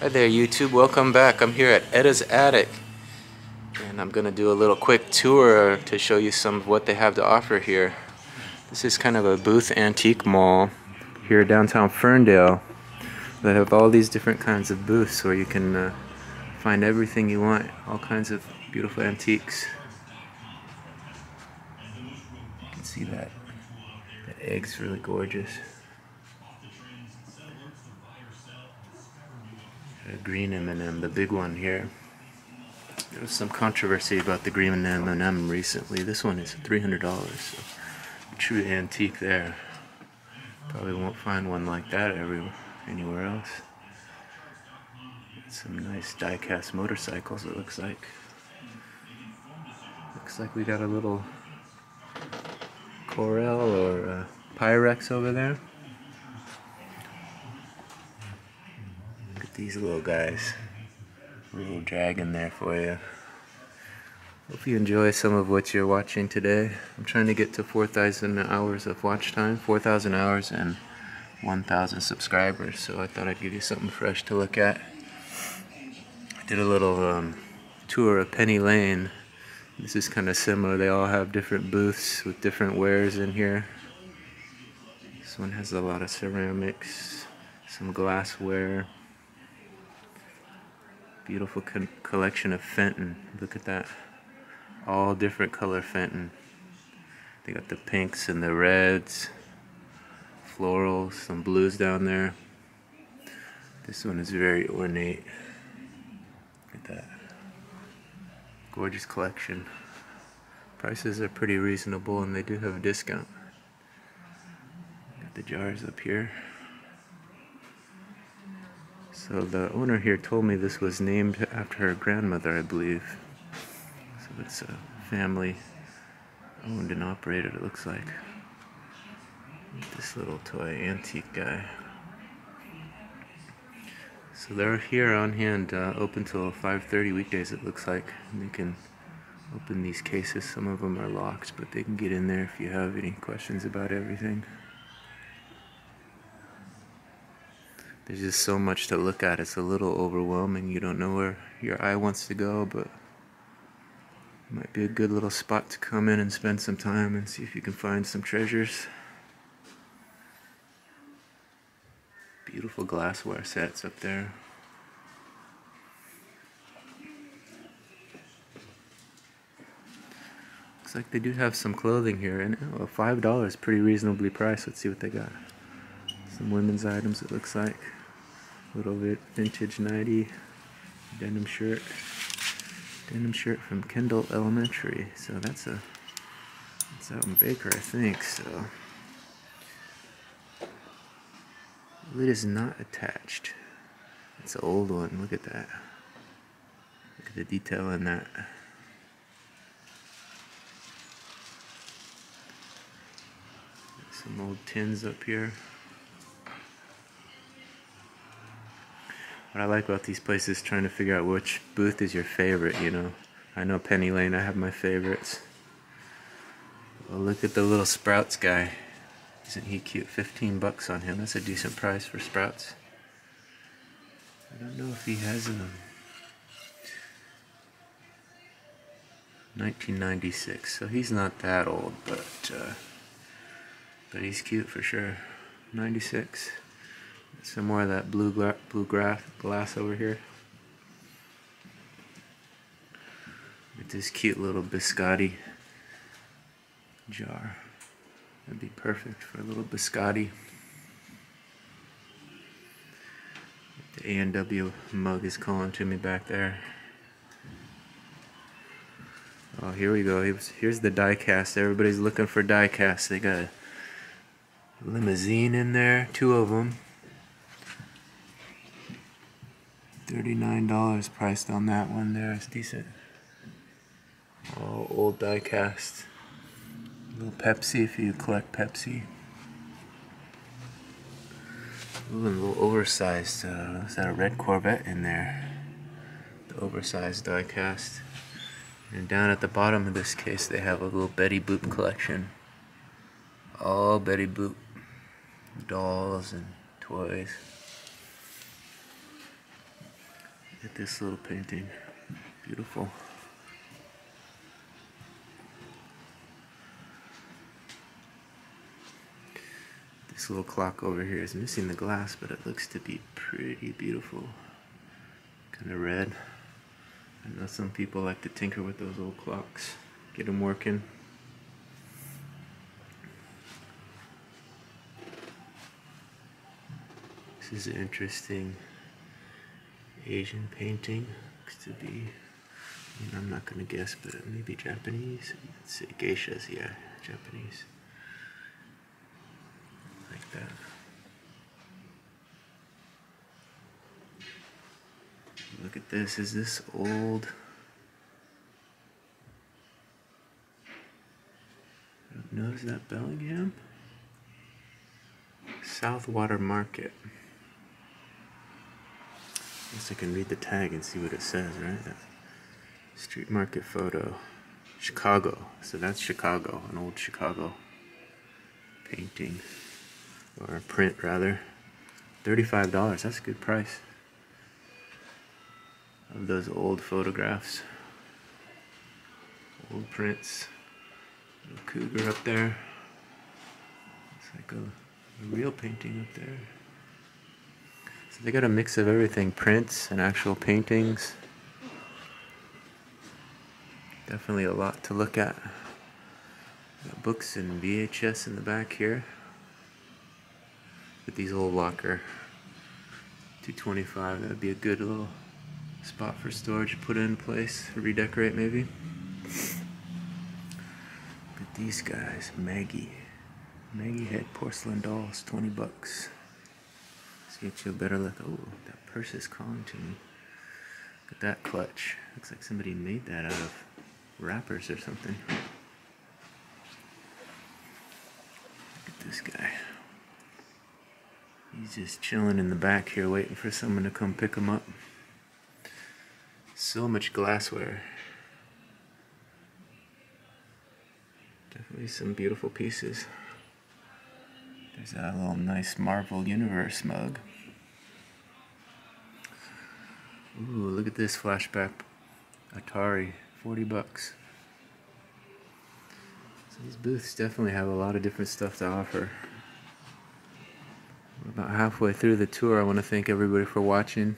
Hi there YouTube, welcome back. I'm here at Etta's Attic and I'm gonna do a little quick tour to show you some of what they have to offer here. This is kind of a booth antique mall here downtown Ferndale that have all these different kinds of booths where you can uh, find everything you want, all kinds of beautiful antiques. You can see that. That egg's really gorgeous. Green M&M, the big one here. There was some controversy about the green M&M recently. This one is $300, so true antique there. Probably won't find one like that anywhere else. Some nice die-cast motorcycles it looks like. Looks like we got a little Corelle or uh, Pyrex over there. These little guys. Little dragon there for you. Hope you enjoy some of what you're watching today. I'm trying to get to 4,000 hours of watch time, 4,000 hours and 1,000 subscribers, so I thought I'd give you something fresh to look at. I did a little um, tour of Penny Lane. This is kind of similar. They all have different booths with different wares in here. This one has a lot of ceramics, some glassware. Beautiful collection of Fenton. Look at that. All different color Fenton. They got the pinks and the reds. Florals, some blues down there. This one is very ornate. Look at that. Gorgeous collection. Prices are pretty reasonable and they do have a discount. Got the jars up here. So the owner here told me this was named after her grandmother, I believe. So it's a family owned and operated, it looks like. This little toy antique guy. So they're here on hand, uh, open till 5.30 weekdays it looks like. And you can open these cases. Some of them are locked, but they can get in there if you have any questions about everything. There's just so much to look at. It's a little overwhelming. You don't know where your eye wants to go, but it might be a good little spot to come in and spend some time and see if you can find some treasures. Beautiful glassware sets up there. Looks like they do have some clothing here, and oh, five dollars, pretty reasonably priced. Let's see what they got. Some women's items, it looks like little bit. Vintage 90 denim shirt. Denim shirt from Kendall Elementary. So that's a it's out in Baker I think so. Lid is not attached. It's an old one. Look at that. Look at the detail in that. Some old tins up here what I like about these places is trying to figure out which booth is your favorite, you know. I know Penny Lane, I have my favorites. Well, look at the little Sprouts guy. Isn't he cute? 15 bucks on him. That's a decent price for Sprouts. I don't know if he has them. 1996, so he's not that old, but uh, but he's cute for sure. 96. Some more of that blue, gla blue glass, glass over here. With this cute little biscotti jar. That'd be perfect for a little biscotti. The A&W mug is calling to me back there. Oh, here we go. Here's the die cast. Everybody's looking for die cast. They got a limousine in there, two of them. $39 priced on that one there. It's decent. All old die cast. A little Pepsi if you collect Pepsi. Ooh, a little oversized, uh, is that a red Corvette in there? The oversized die cast. And down at the bottom of this case they have a little Betty Boop collection. All Betty Boop dolls and toys. At this little painting. Beautiful. This little clock over here is missing the glass, but it looks to be pretty beautiful. Kind of red. I know some people like to tinker with those old clocks, get them working. This is interesting Asian painting. Looks to be, I mean, I'm not going to guess, but maybe Japanese. Let's say geishas, yeah, Japanese. Like that. Look at this. Is this old? I don't know. Is that Bellingham? Southwater Market. Guess I can read the tag and see what it says, right? Street market photo. Chicago. So that's Chicago, an old Chicago painting. Or a print, rather. $35. That's a good price. Of those old photographs. Old prints. Little cougar up there. It's like a, a real painting up there. So they got a mix of everything, prints and actual paintings. Definitely a lot to look at. Got books and VHS in the back here. With these old locker 225, that'd be a good little spot for storage. To put in place, redecorate maybe. But these guys, Maggie. Maggie had porcelain dolls, 20 bucks. Let's get you a better look. Oh, that purse is calling to me. Look at that clutch. Looks like somebody made that out of wrappers or something. Look at this guy. He's just chilling in the back here waiting for someone to come pick him up. So much glassware. Definitely some beautiful pieces. There's a little nice Marvel Universe mug. Ooh, look at this flashback. Atari, 40 bucks. So these booths definitely have a lot of different stuff to offer. We're about halfway through the tour. I want to thank everybody for watching,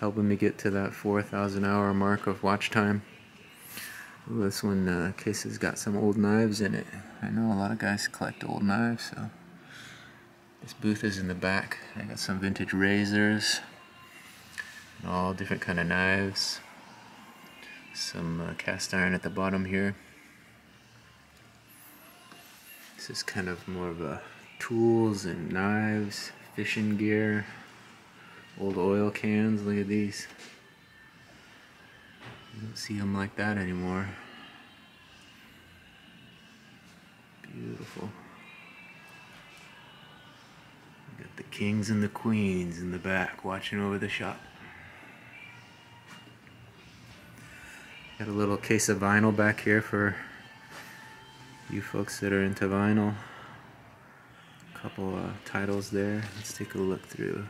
helping me get to that 4,000 hour mark of watch time. Ooh, this one uh, case has got some old knives in it. I know a lot of guys collect old knives, so this booth is in the back. I got some vintage razors, all different kind of knives. Some uh, cast iron at the bottom here. This is kind of more of a tools and knives, fishing gear, old oil cans. Look at these. You don't see them like that anymore. Beautiful. Got the kings and the queens in the back watching over the shop. Got a little case of vinyl back here for you folks that are into vinyl. A couple uh, titles there. Let's take a look through.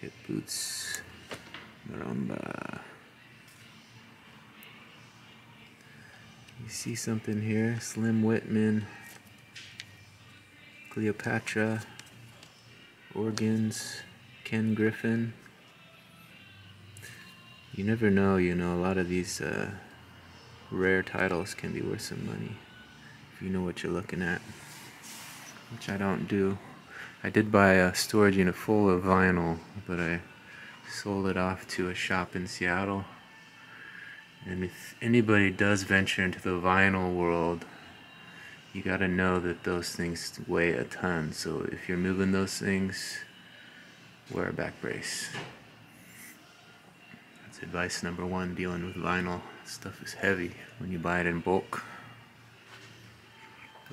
Hit Boots, Maramba. You see something here? Slim Whitman, Cleopatra, organs, Ken Griffin. You never know, you know, a lot of these uh, rare titles can be worth some money if you know what you're looking at, which I don't do. I did buy a storage unit full of vinyl, but I sold it off to a shop in Seattle. And if anybody does venture into the vinyl world, you got to know that those things weigh a ton. So if you're moving those things, wear a back brace. That's advice number one dealing with vinyl. Stuff is heavy when you buy it in bulk.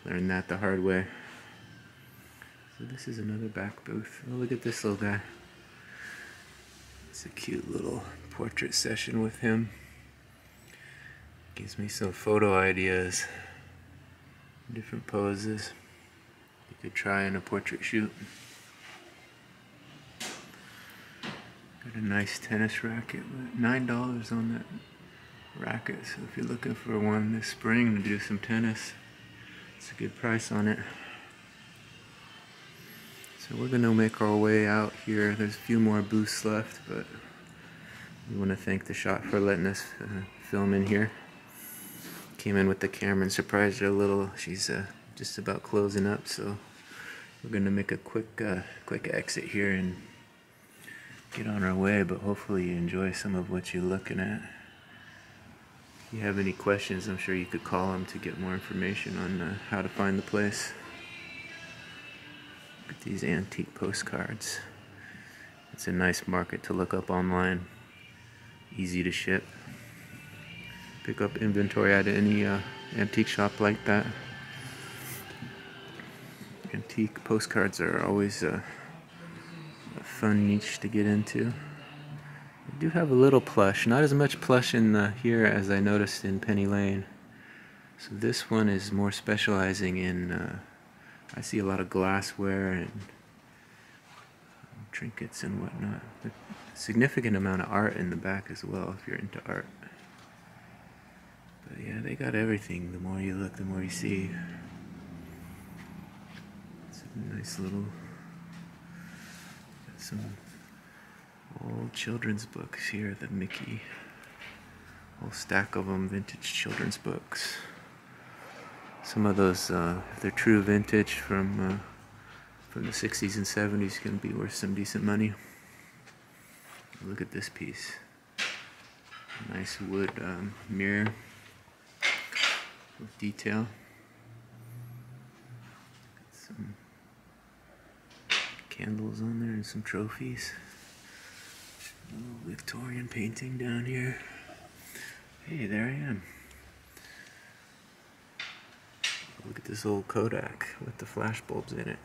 Learn that the hard way. So this is another back booth. Oh, look at this little guy. It's a cute little portrait session with him. Gives me some photo ideas different poses you could try in a portrait shoot. Got a nice tennis racket. Nine dollars on that racket. So if you're looking for one this spring to do some tennis, it's a good price on it. So we're gonna make our way out here. There's a few more booths left, but we want to thank the shop for letting us uh, film in here. Came in with the camera and surprised her a little. She's uh, just about closing up, so we're gonna make a quick, uh, quick exit here and get on our way. But hopefully you enjoy some of what you're looking at. If you have any questions, I'm sure you could call them to get more information on uh, how to find the place. Look at these antique postcards. It's a nice market to look up online. Easy to ship. Pick up inventory at any uh, antique shop like that. Antique postcards are always uh, a fun niche to get into. I do have a little plush, not as much plush in the, here as I noticed in Penny Lane. So this one is more specializing in, uh, I see a lot of glassware and um, trinkets and whatnot. But a significant amount of art in the back as well if you're into art. But yeah, they got everything. The more you look, the more you see. It's a nice little, Got some old children's books here, the Mickey. Whole stack of them, vintage children's books. Some of those, uh, if they're true vintage from uh, from the 60s and 70s, can be worth some decent money. Look at this piece. Nice wood um, mirror with detail. Some candles on there and some trophies. A little Victorian painting down here. Hey, there I am. Look at this old Kodak with the flash bulbs in it.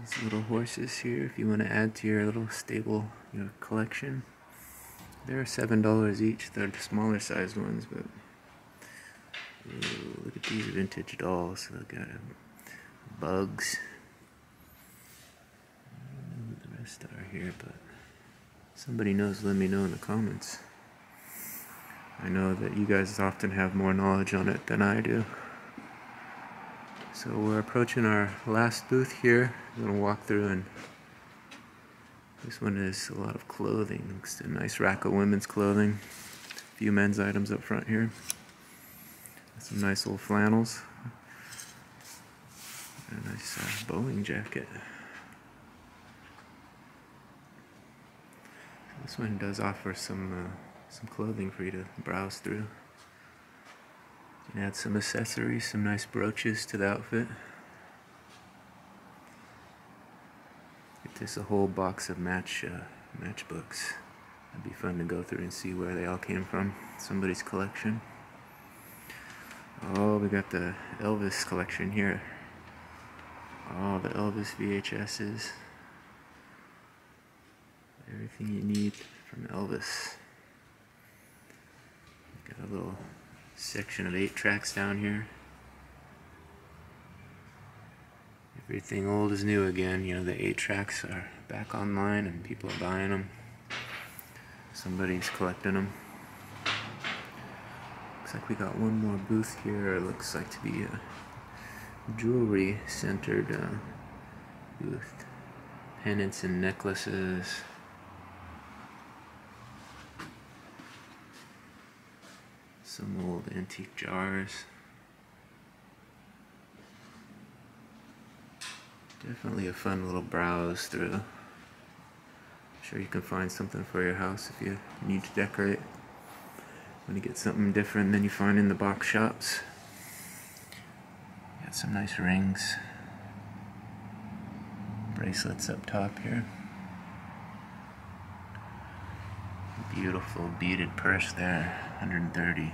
These little horses here, if you want to add to your little stable your collection. They're seven dollars each. They're the smaller sized ones, but ooh, look at these vintage dolls. At them. Bugs I don't know what the rest are here, but somebody knows, let me know in the comments. I know that you guys often have more knowledge on it than I do. So we're approaching our last booth here. I'm gonna walk through and this one is a lot of clothing. It's a nice rack of women's clothing. A few men's items up front here. Some nice old flannels. a nice uh, Boeing jacket. This one does offer some uh, some clothing for you to browse through. You can add some accessories, some nice brooches to the outfit. This a whole box of match uh, matchbooks. That'd be fun to go through and see where they all came from. Somebody's collection. Oh, we got the Elvis collection here. All the Elvis VHSs. Everything you need from Elvis. Got a little section of eight tracks down here. Everything old is new again. You know, the eight tracks are back online and people are buying them. Somebody's collecting them. Looks like we got one more booth here. It looks like to be a jewelry centered uh, booth. Pendants and necklaces. Some old antique jars. Definitely a fun little browse through. I'm sure you can find something for your house if you need to decorate. Want to get something different than you find in the box shops. Got some nice rings. Bracelets up top here. Beautiful beaded purse there, 130.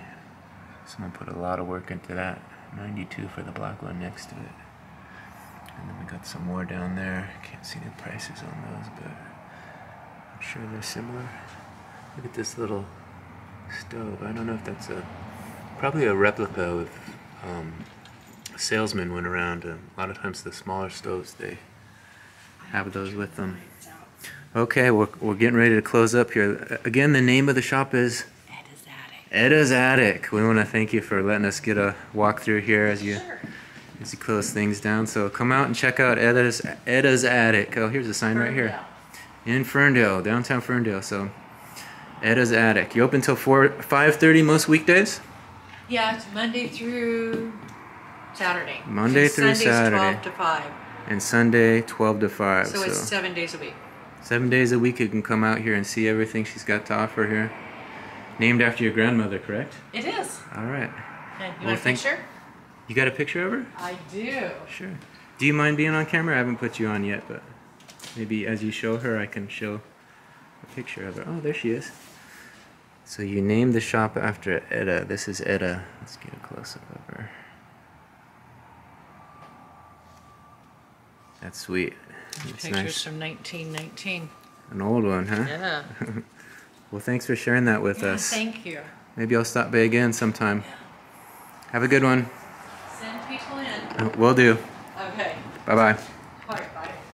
Someone put a lot of work into that. 92 for the black one next to it. And then we got some more down there. Can't see the prices on those, but I'm sure they're similar. Look at this little stove. I don't know if that's a probably a replica if um, a salesman went around. Um, a lot of times the smaller stoves they have those with them. Okay, we're, we're getting ready to close up here. Again, the name of the shop is Etta's Attic. Etta's Attic. We want to thank you for letting us get a walk through here as you Sure. As you close things down. So come out and check out Etta's Etta's Attic. Oh, here's a sign right here in Ferndale, downtown Ferndale. So Etta's Attic. You open till four five thirty most weekdays. Yeah, it's Monday through Saturday. Monday And through Sunday's Saturday. 12 to 5. and Sunday 12 to 5. So, So, it's seven days a week. seven days a week you can come out here and see everything she's got to offer here. Named after your grandmother, correct? It is. All right. And you Well, want a thank- picture? You got a picture of her? I do. Sure. Do you mind being on camera? I haven't put you on yet, but maybe as you show her, I can show a picture of her. Oh, there she is. So you named the shop after Etta. This is Etta. Let's get a close up of her. That's sweet. It's Pictures nice. from 1919. An old one, huh? Yeah. Well, thanks for sharing that with yeah us. thank you. Maybe I'll stop by again sometime. Have a good one. Send people in. Uh, Will do. Okay. Bye bye.